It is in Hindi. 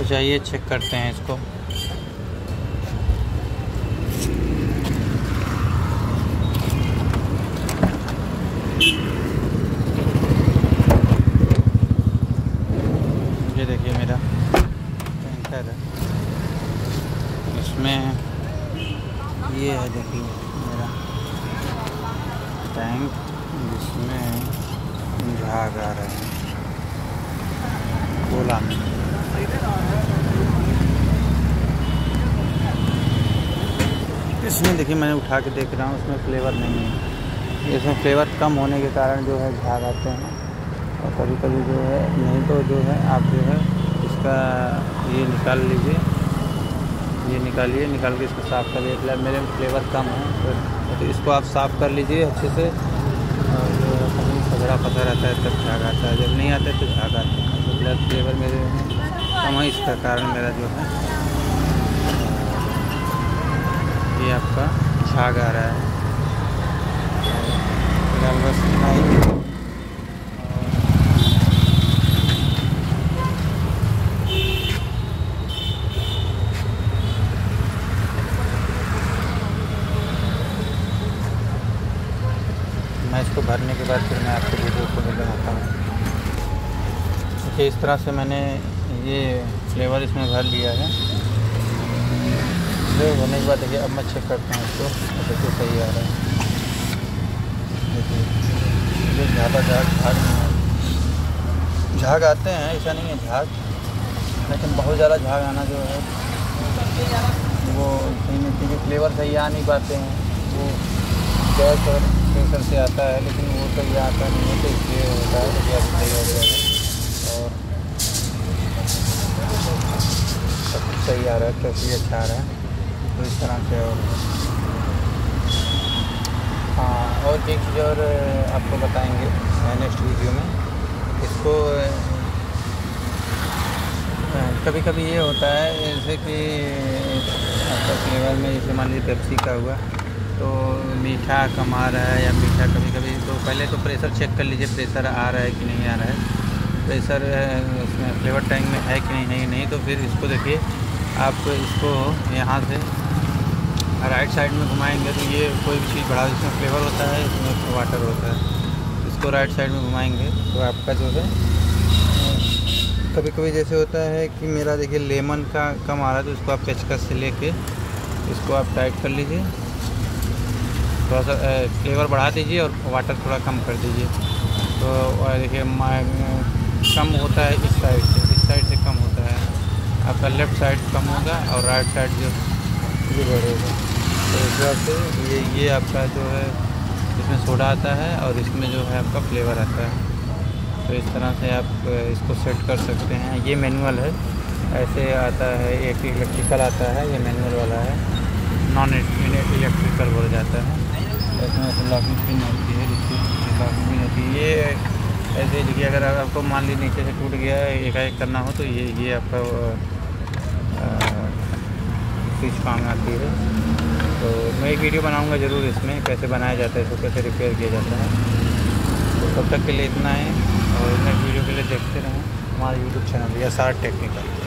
तो चाहिए चेक करते हैं इसको। ये देखिए मेरा टैंकर है। इसमें ये है देखिए मेरा टैंक जिसमें झाग आ रहे हैं। गोला में इसमें देखिए मैंने उठा के देख रहा हूँ उसमें फ्लेवर नहीं है। इसमें फ्लेवर कम होने के कारण जो है झाग आते हैं और कभी कभी जो है नहीं तो जो है आप जो है इसका ये निकाल लीजिए। ये निकालिए निकाल के इसको साफ़ कर लीजिए मेरे में फ्लेवर कम है तो, तो इसको आप साफ़ कर लीजिए अच्छे से। और जो कहीं खजरा फसा रहता है तब झाग आता है। जब नहीं आता है तो झाग आता है। तो ब्लैक फ्लेवर मेरे कम है इसका कारण मेरा जो है ये आपका झाग आ रहा है। मैं इसको भरने के बाद फिर मैं आपको वीडियो को बनाता हूँ। इस तरह से मैंने ये फ्लेवर इसमें भर लिया है। फ्लेवर भरने के बाद देखिए अब मैं चेक करता हूँ इसको। तो देखिए सही आ रहा है। देखिए ज़्यादा झाग झाग नहीं है। झाग आते हैं, ऐसा नहीं है झाग, लेकिन बहुत ज़्यादा झाग आना जो है, वो सही नहीं क्योंकि फ्लेवर सही आ नहीं पाते हैं, वो गैस और प्रेशर से आता है, लेकिन वो सही आता नहीं है तो इसलिए होता है अब सही हो गया और सब सही आ रहा है कैसे अच्छा आ रहा है। तो इस तरह से और हाँ और एक चीज़ और आपको बताएँगे नेक्स्ट वीडियो में। इसको कभी कभी ये होता है, जैसे कि, आपका फ्लेवर में जैसे मान लीजिए पेप्सी का हुआ तो मीठा कम आ रहा है या मीठा कभी कभी तो पहले तो प्रेशर चेक कर लीजिए प्रेशर आ रहा है कि नहीं आ रहा है। प्रेशर उसमें फ्लेवर टैंक में है कि नहीं, है नहीं तो फिर इसको देखिए, आप इसको यहाँ से राइट साइड में घुमाएँगे तो ये कोई भी चीज़ बढ़ा इसमें फ्लेवर होता है, इसमें वाटर होता है। इसको राइट साइड में घुमाएँगे तो आपका जो है कभी कभी जैसे होता है कि मेरा देखिए लेमन का कम आ रहा है तो इसको आप पेचकस से लेके इसको आप टाइट कर लीजिए। थोड़ा सा फ्लेवर बढ़ा दीजिए और वाटर थोड़ा कम कर दीजिए। तो देखिए कम होता है इस साइड से, इस साइड से कम होता है। आपका लेफ़्ट साइड कम होगा और राइट साइड जो, ये बढ़ेगा। तो इस वजह से ये ये आपका जो है, इसमें सोडा आता है और इसमें जो है आपका फ्लेवर आता है। तो इस तरह से आप इसको सेट कर सकते हैं। ये मैनुअल है। ऐसे आता है, एक इलेक्ट्रिकल आता है, ये मैनुअल वाला है। नॉन इलेक्ट्रिकल बोला जाता है। इसमें लॉकिंग पिन होती है देखिए लॉकिंग पिन होती है। ये ऐसे देखिए, अगर आपको मान लीजिए नीचे से टूट गया है एकाएक करना हो तो ये ये आपका स्विच काम आती है। तो मैं एक वीडियो बनाऊँगा ज़रूर इसमें, कैसे बनाया जाता है, इसको कैसे रिपेयर किया जाता है। तो तब तक के लिए इतना है और नेक्स्ट वीडियो के लिए देखते रहें। हमारे यूट्यूब चैनल या सार टेक्निकल